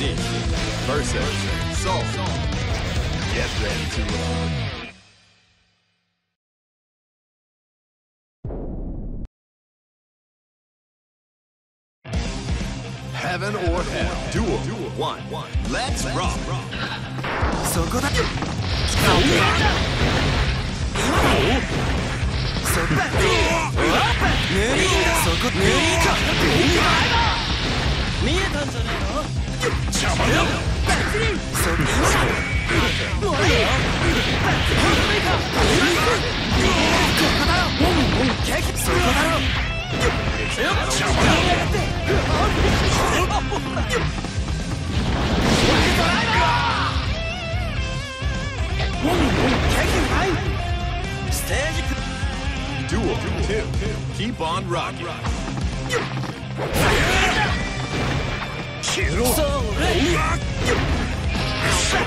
Versus. versus Soul. Get ready to roll. Heaven or hell. Duel. One. Let's rock. So that. そこだ。そこだ。そこだ。Keep on rocking. 消えろ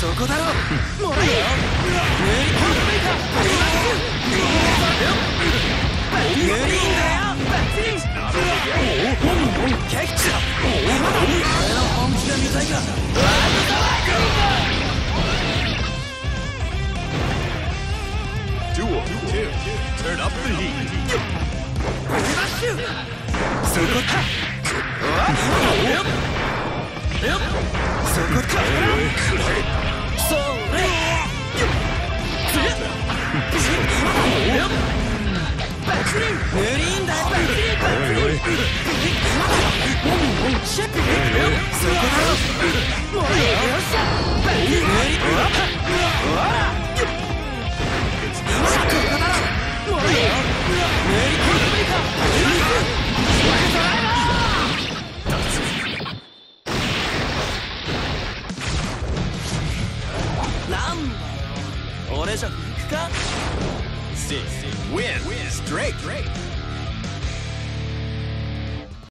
そこだろもらえよ塗り込んでいた塗り込んでいた塗り込んだよバッチリキャッチだ俺の本気が見たいかワールドワークルだ Duo, two, turn up the heat. そこしゃ Win, ?6 wins straight!